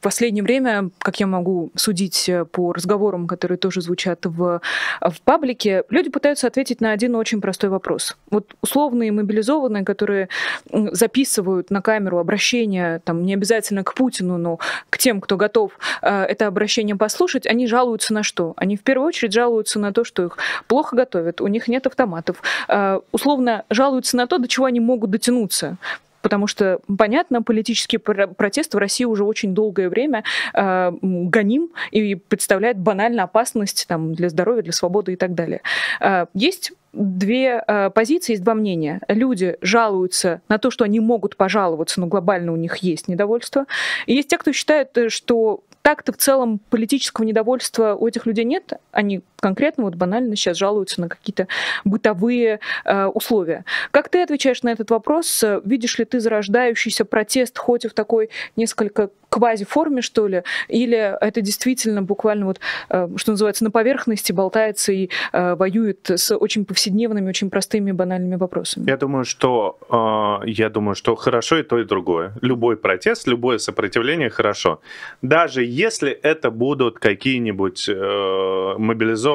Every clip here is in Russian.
последнее время, как я могу судить э, по разговорам, которые тоже звучат в, в паблике, люди пытаются ответить на один очень простой вопрос. Вот условные мобилизованные, которые записывают на камеру обращение, там, не обязательно к Путину, но к тем, кто готов э, это обращение послушать, они жалуются на что? Они в первую очередь жалуются на то, что их плохо готовят, у них нет автоматов. Э, условно жалуются на то, до чего они могут дотянуться потому что, понятно, политический протест в России уже очень долгое время э, гоним и представляет банально опасность там, для здоровья, для свободы и так далее. Э, есть две э, позиции, есть два мнения. Люди жалуются на то, что они могут пожаловаться, но глобально у них есть недовольство. И есть те, кто считает, э, что так-то в целом политического недовольства у этих людей нет. Они конкретно, вот банально сейчас жалуются на какие-то бытовые э, условия. Как ты отвечаешь на этот вопрос? Видишь ли ты зарождающийся протест хоть и в такой несколько квази-форме, что ли? Или это действительно буквально вот, э, что называется, на поверхности болтается и э, воюет с очень повседневными, очень простыми, банальными вопросами? Я думаю, что, э, я думаю, что хорошо и то, и другое. Любой протест, любое сопротивление хорошо. Даже если это будут какие-нибудь мобилизованные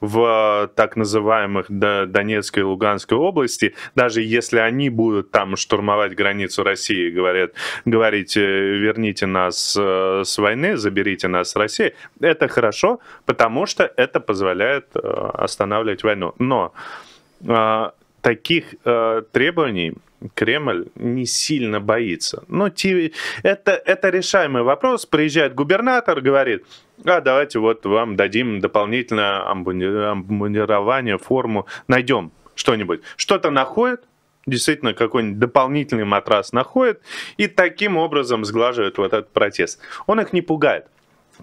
в так называемых Донецкой и Луганской области, даже если они будут там штурмовать границу России, говорят, говорить, верни верните нас э, с войны, заберите нас с России, это хорошо, потому что это позволяет э, останавливать войну. Но э, таких требований Кремль не сильно боится. Ну, это, это решаемый вопрос. Приезжает губернатор, говорит, а давайте вот вам дадим дополнительное амбунирование, форму, найдем что-нибудь. Что-то находит, действительно какой-нибудь дополнительный матрас находит и таким образом сглаживает вот этот протест. Он их не пугает.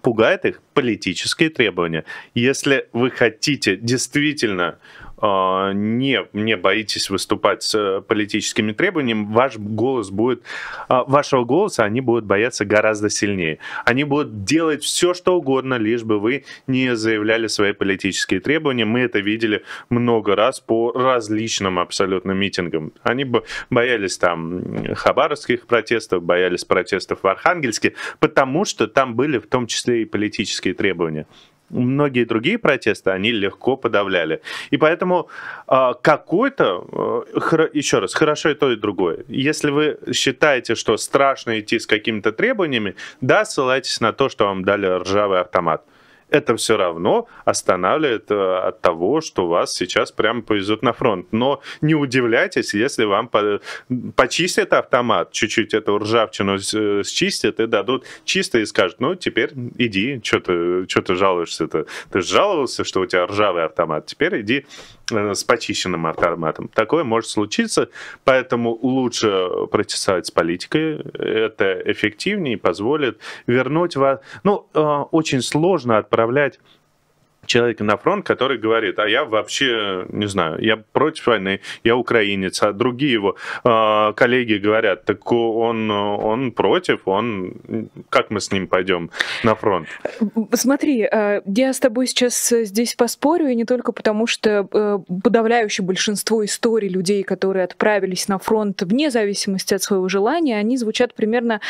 Пугает их политические требования. Если вы хотите действительно не, не боитесь выступать с э, политическими требованиями, ваш голос будет, а, вашего голоса они будут бояться гораздо сильнее. Они будут делать все, что угодно, лишь бы вы не заявляли свои политические требования. Мы это видели много раз по различным абсолютно митингам. Они боялись там хабаровских протестов, боялись протестов в Архангельске, потому что там были в том числе и политические требования многие другие протесты они легко подавляли. И поэтому э, какой-то, э, еще раз, хорошо и то, и другое. Если вы считаете, что страшно идти с какими-то требованиями, да, ссылайтесь на то, что вам дали ржавый автомат это все равно останавливает э, от того, что вас сейчас прямо повезут на фронт. Но не удивляйтесь, если вам по почистят автомат, чуть-чуть эту ржавчину э, счистят и дадут чисто и скажут, ну, теперь иди, что ты, что ты жалуешься-то? Ты жаловался, что у тебя ржавый автомат, теперь иди с почищенным автоматом. Такое может случиться, поэтому лучше протестовать с политикой. Это эффективнее и позволит вернуть вас... Ну, э, очень сложно отправлять человека на фронт, который говорит, а я вообще, не знаю, я против войны, я украинец, а другие его э, коллеги говорят, так он, он против, он, как мы с ним пойдем на фронт? Смотри, э, я с тобой сейчас здесь поспорю, и не только потому, что э, подавляющее большинство историй людей, которые отправились на фронт вне зависимости от своего желания, они звучат примерно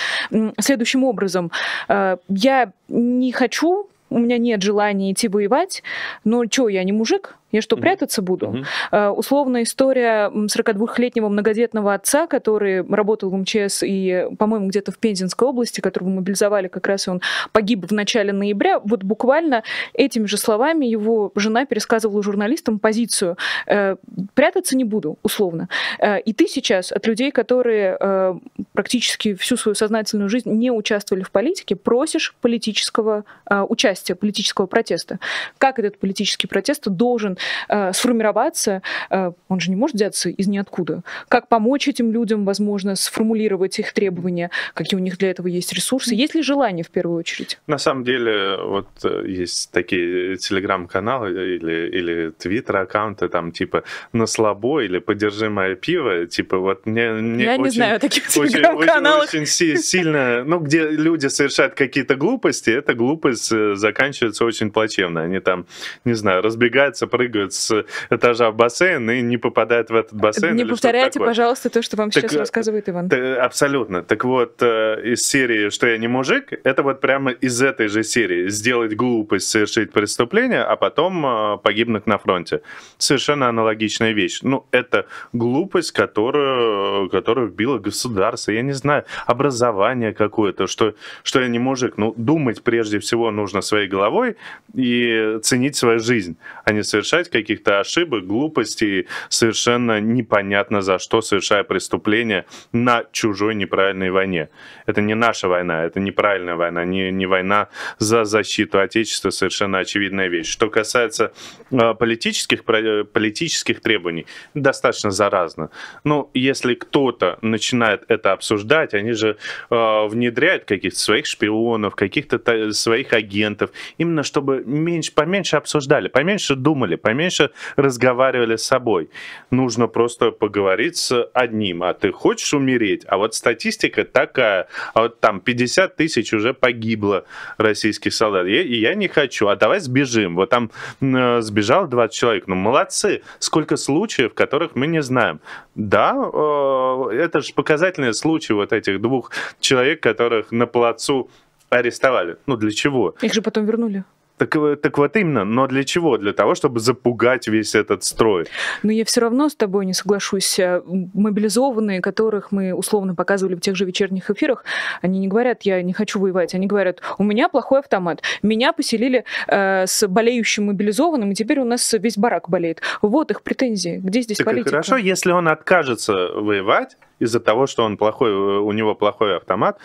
следующим образом. Э, я не хочу у меня нет желания идти воевать, но что, я не мужик? Я что, прятаться буду? Mm-hmm. Uh, условная история 42-летнего многодетного отца, который работал в МЧС и, по-моему, где-то в Пензенской области, которого мобилизовали, как раз и он погиб в начале ноября. Вот буквально этими же словами его жена пересказывала журналистам позицию uh, «прятаться не буду», условно. Uh, и ты сейчас от людей, которые э, практически всю свою сознательную жизнь не участвовали в политике, просишь политического участия, политического протеста. Как этот политический протест должен э, сформироваться, э, он же не может взяться из ниоткуда. Как помочь этим людям, возможно, сформулировать их требования, какие у них для этого есть ресурсы, есть ли желание в первую очередь? На самом деле, вот э, есть такие телеграм-каналы или, или твиттер-аккаунты, там типа «на слабо» или «подержи мое пиво», типа вот мне... мне Я очень, не знаю таких телеграм-каналов. Очень, очень сильно, ну, где люди совершают какие-то глупости, эта глупость заканчивается очень плачевно. Они там, не знаю, разбегаются, прыгают прыгают с этажа в бассейн и не попадают в этот бассейн. Не повторяйте, пожалуйста, то, что вам так, сейчас э, рассказывает Иван. Так, абсолютно. Так вот, э, из серии «Что я не мужик», это вот прямо из этой же серии. Сделать глупость, совершить преступление, а потом э, погибнуть на фронте. Совершенно аналогичная вещь. Ну, это глупость, которую, которую вбило государство. Я не знаю, образование какое-то, что, что я не мужик. Ну, думать прежде всего нужно своей головой и ценить свою жизнь, а не совершать каких-то ошибок, глупостей, совершенно непонятно за что, совершая преступления на чужой неправильной войне. Это не наша война, это неправильная война, не, не война за защиту Отечества, совершенно очевидная вещь. Что касается э, политических, политических требований, достаточно заразно. Но если кто-то начинает это обсуждать, они же э, внедряют каких-то своих шпионов, каких-то своих агентов, именно чтобы меньше, поменьше обсуждали, поменьше думали, поменьше разговаривали с собой. Нужно просто поговорить с одним. А ты хочешь умереть? А вот статистика такая. А вот там 50 тысяч уже погибло российских солдат. И я не хочу. А давай сбежим. Вот там э, сбежал 20 человек. Ну, молодцы. Сколько случаев, которых мы не знаем. Да, э, это же показательные случаи вот этих двух человек, которых на плацу арестовали. Ну, для чего? Их же потом вернули. Так, так вот именно, но для чего? Для того, чтобы запугать весь этот строй. Но я все равно с тобой не соглашусь. Э, мобилизованные, которых мы условно показывали в тех же вечерних эфирах, они не говорят, я не хочу воевать, они говорят, у меня плохой автомат, меня поселили э, с болеющим мобилизованным, и теперь у нас весь барак болеет. Вот их претензии. Где здесь так политика? Хорошо, если он откажется воевать из-за того, что он плохой, у него плохой автомат,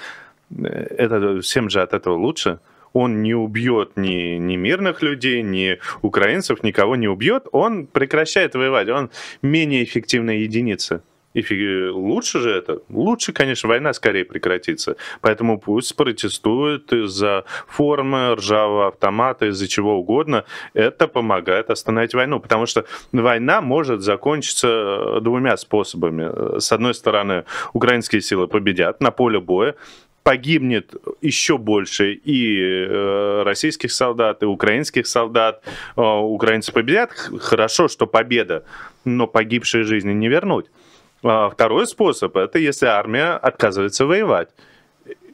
э, это всем же от этого лучше он не убьет ни, ни мирных людей, ни украинцев, никого не убьет, он прекращает воевать, он менее эффективная единица. И лучше же это? Лучше, конечно, война скорее прекратится. Поэтому пусть протестуют из-за формы, ржавого автомата, из-за чего угодно. Это помогает остановить войну. Потому что война может закончиться двумя способами. С одной стороны, украинские силы победят на поле боя, погибнет еще больше и э, российских солдат, и украинских солдат. Э, украинцы победят. Хорошо, что победа, но погибшие жизни не вернуть. А второй способ – это если армия отказывается воевать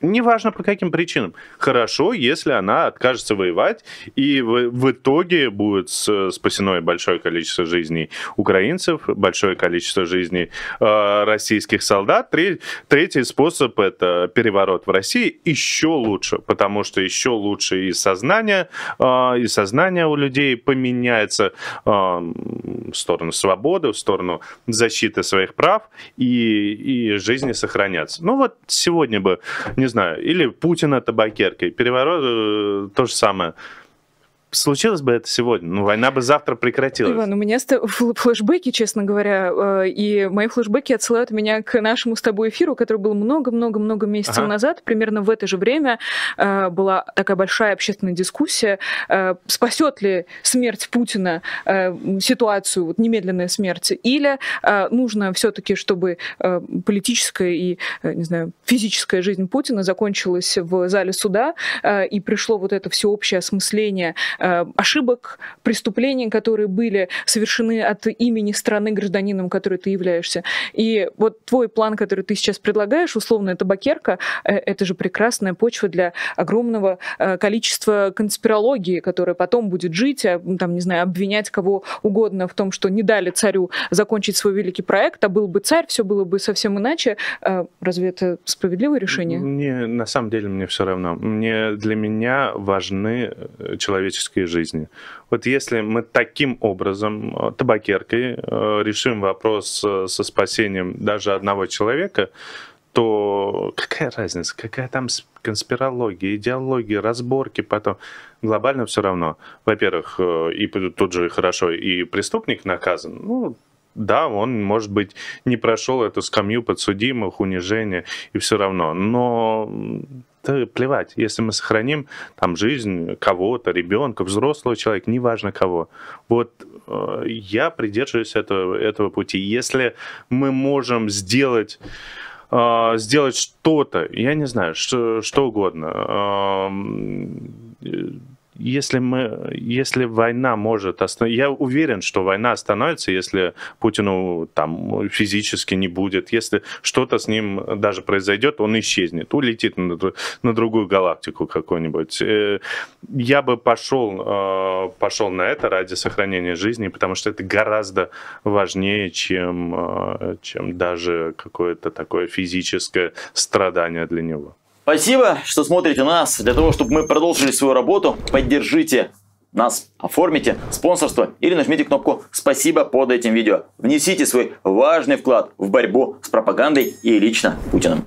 неважно по каким причинам. Хорошо, если она откажется воевать, и в, в итоге будет спасено большое количество жизней украинцев, большое количество жизней э, российских солдат. Треть, третий способ – это переворот в России. Еще лучше, потому что еще лучше и сознание, э, и сознание у людей поменяется э, в сторону свободы, в сторону защиты своих прав, и, и жизни сохранятся. Ну вот сегодня бы не не знаю, или Путина табакеркой. Переворот э, то же самое случилось бы это сегодня, ну, война бы завтра прекратилась. Иван, у меня флешбеки, честно говоря, э, и мои флешбеки отсылают меня к нашему с тобой эфиру, который был много-много-много месяцев ага. назад. Примерно в это же время э, была такая большая общественная дискуссия, э, спасет ли смерть Путина ситуацию, вот немедленная смерть, или нужно все-таки, чтобы политическая и, не знаю, физическая жизнь Путина закончилась в зале суда, и пришло вот это всеобщее осмысление ошибок, преступлений, которые были совершены от имени страны гражданином, которой ты являешься. И вот твой план, который ты сейчас предлагаешь, условно, табакерка, э, это же прекрасная почва для огромного э, количества конспирологии, которая потом будет жить, а, там, не знаю, обвинять кого угодно в том, что не дали царю закончить свой великий проект, а был бы царь, все было бы совсем иначе. Разве это справедливое решение? Не, на самом деле мне все равно. Мне, для меня важны человеческие человеческой жизни. Вот если мы таким образом, э, табакеркой, э, решим вопрос э, со спасением даже одного человека, то какая разница, какая там конспирология, идеология, разборки потом. Глобально все равно. Во-первых, и тут же хорошо, и преступник наказан. Ну, да, он, может быть, не прошел эту скамью подсудимых, унижения, и все равно. Но да плевать, если мы сохраним там жизнь кого-то, ребенка, взрослого человека, неважно кого. Вот э, я придерживаюсь этого, этого пути. Если мы можем сделать э, сделать что-то, я не знаю, что, что угодно, э, если мы, если война может остановиться, я уверен, что война остановится, если Путину там физически не будет, если что-то с ним даже произойдет, он исчезнет, улетит на, на другую галактику какую-нибудь. Э, я бы пошел, э, пошел на это ради сохранения жизни, потому что это гораздо важнее, чем, э, чем даже какое-то такое физическое страдание для него. Спасибо, что смотрите нас. Для того, чтобы мы продолжили свою работу, поддержите нас, оформите спонсорство или нажмите кнопку «Спасибо» под этим видео. Внесите свой важный вклад в борьбу с пропагандой и лично Путиным.